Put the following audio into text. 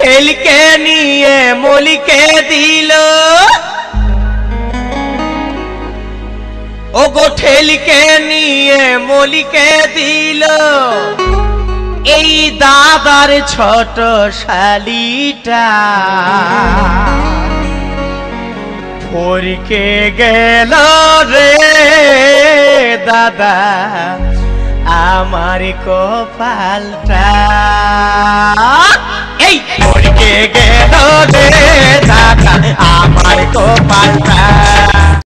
ঠেলকে নিয়ে মলিকে দিল। ও গো ঠেলকে নিয়ে মলিকে দিল। এই দাদার ছোট শালিটা ফরিকে গেল রে দাদা, আমার কপালটা। ফরিকে গেল রে দাদা আমার কপালটা